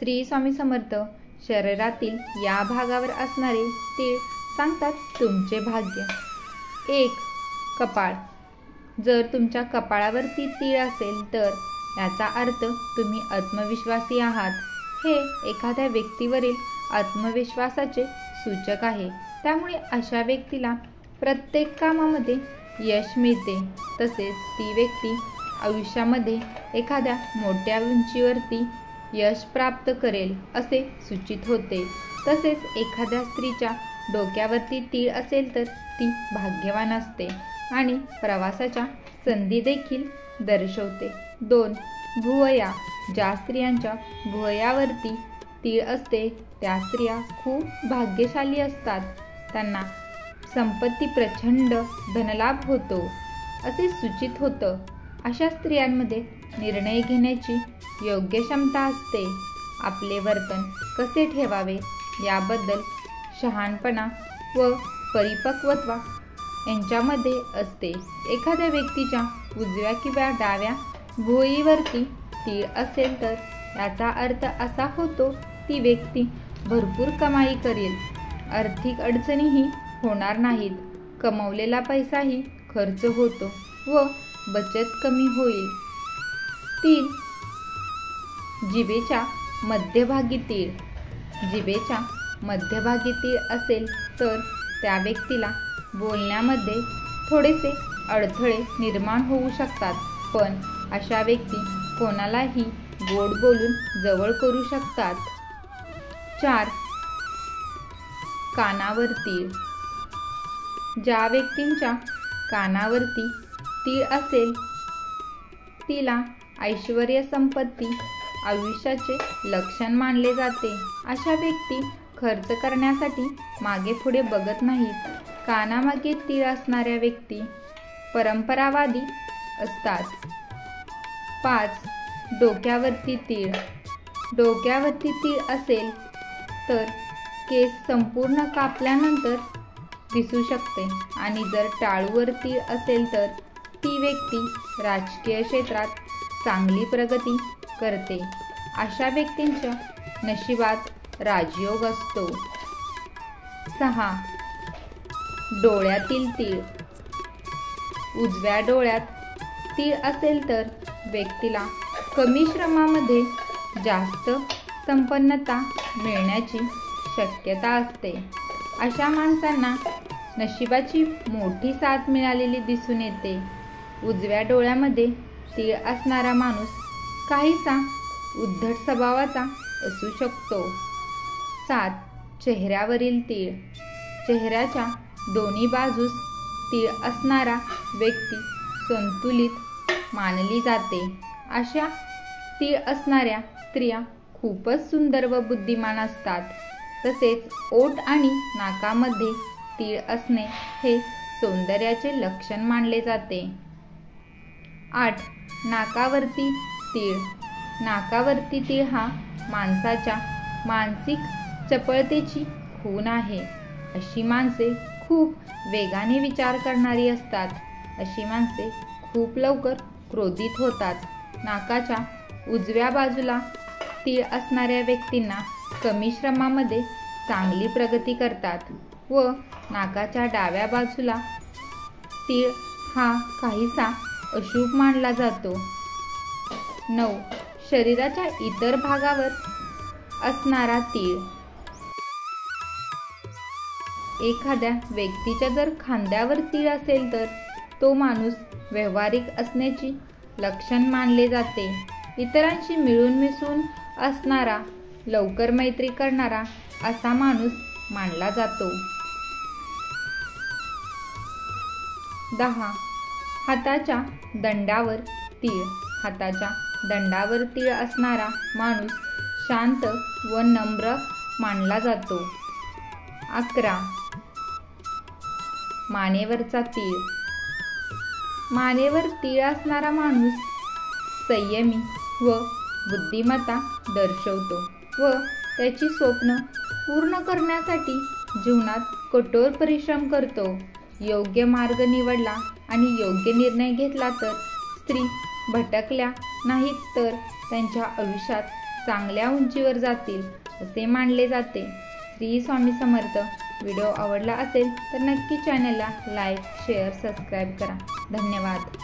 श्री स्वामी समर्थ शरीरातील या भागावर असणारे तीळ सांगतात तुमचे भाग्य. एक कपाळ. जर तुमच्या कपाळावरती तीळ असेल तर याचा अर्थ तुम्ही आत्मविश्वासी आहात. हे एखाद्या व्यक्तीवरील आत्मविश्वासाचे सूचक आहे. त्यामुळे अशा व्यक्तीला प्रत्येक कामामध्ये यश मिळते. तसेच ती व्यक्ती आयुष्यामध्ये एखाद्या मोठ्या उंचीवरती यश प्राप्त करेल असे सूचित होते. तसेच एखाद्या स्त्रीच्या डोक्यावरती तीळ असेल तर ती भाग्यवान असते आणि प्रवासाच्या संधी देखील दर्शवते. दोन भुवया. ज्या स्त्रियांच्या भुवयावरती तीळ असते त्या स्त्रिया खूप भाग्यशाली असतात. त्यांना संपत्ती प्रचंड धनलाभ होतो असे सूचित होतं. अशा स्त्रियांमध्ये निर्णय घेण्याची योग्य क्षमता असते. आपले वर्तन कसे ठेवावे याबद्दल शहाणपणा व परिपक्वत्वा यांच्यामध्ये असते. एखाद्या व्यक्तीच्या उजव्या किंवा डाव्या भुईवरती तीळ असेल तर याचा अर्थ असा होतो ती व्यक्ती भरपूर कमाई करेल. आर्थिक अडचणीही होणार नाहीत. कमवलेला पैसाही खर्च होतो व बचत कमी होईल. तीळ. जिभेच्या मध्यभागी तीळ. जिभेच्या मध्यभागी तीळ असेल तर त्या व्यक्तीला बोलण्यामध्ये थोडेसे अडथळे निर्माण होऊ शकतात. पण अशा व्यक्ती कोणालाही गोड बोलून जवळ करू शकतात. चार. कानावर तीळ. ज्या व्यक्तींच्या कानावरती तीळ असेल तिला ऐश्वर संपत्ती आयुष्याचे लक्षण मानले जाते. अशा व्यक्ती खर्च करण्यासाठी मागे पुढे बघत नाहीत. कानामागे तीळ असणाऱ्या व्यक्ती परंपरावादी असतात. पाच. डोक्यावरती तीळ. डोक्यावरती तीळ असेल तर केस संपूर्ण कापल्यानंतर दिसू शकते आणि जर टाळूवर तीळ असेल तर ती व्यक्ती राजकीय क्षेत्रात चांगली प्रगती करते. अशा व्यक्तींच्या नशिबात राजयोग असतो. सहा. डोळ्यातील तीळ. उजव्या डोळ्यात तीळ असेल तर व्यक्तीला कमी श्रमामध्ये जास्त संपन्नता मिळण्याची शक्यता असते. अशा माणसांना नशिबाची मोठी साथ मिळालेली दिसून येते. उजव्या डोळ्यामध्ये तीळ असणारा माणूस काहीसा उद्धट स्वभावाचा असू शकतो. सात. चेहऱ्यावरील तीळ. चेहऱ्याच्या दोन्ही बाजूस तीळ असणारा व्यक्ती संतुलित मानली जाते. अशा तीळ असणाऱ्या स्त्रिया खूपच सुंदर व बुद्धिमान असतात. तसेच ओठ आणि नाकामध्ये तीळ असणे हे सौंदर्याचे लक्षण मानले जाते. आठ. नाकावरती तीळ. नाकावरती तीळ हा माणसाच्या मानसिक चपळतेची खून आहे. अशी माणसे खूप वेगाने विचार करणारी असतात. अशी माणसे खूप लवकर क्रोधित होतात. नाकाच्या उजव्या बाजूला तीळ असणाऱ्या व्यक्तींना कमी श्रमामध्ये चांगली प्रगती करतात व नाकाच्या डाव्या बाजूला तीळ हा काहीसा अशुभ मानला जातो. नऊ. शरीराच्या इतर भागावर असणारा तीळ. एखाद्या व्यक्तीच्या जर खांद्यावर तीळ असेल तर तो माणूस व्यवहारिक असण्याची लक्षण मानले जाते. इतरांशी मिळून मिसळून असणारा लवकर मैत्री करणारा असा माणूस मानला जातो. दहा. हाताच्या दंडावर तीळ. हाताच्या दंडावर तीळ असणारा माणूस शांत व नम्र मानला जातो. अकरा. मानेवरचा तीळ. मानेवर तीळ असणारा माणूस संयमी व बुद्धिमत्ता दर्शवतो व त्याची स्वप्न पूर्ण करण्यासाठी जीवनात कठोर परिश्रम करतो. योग्य मार्ग निवडला आणि योग्य निर्णय घेतला तर स्त्री भटकल्या नाहीत तर त्यांच्या आयुष्यात चांगल्या उंचीवर जातील असे मानले जाते. श्री स्वामी समर्थ. व्हिडिओ आवडला असेल तर नक्की चॅनलला लाईक शेअर सबस्क्राईब करा. धन्यवाद.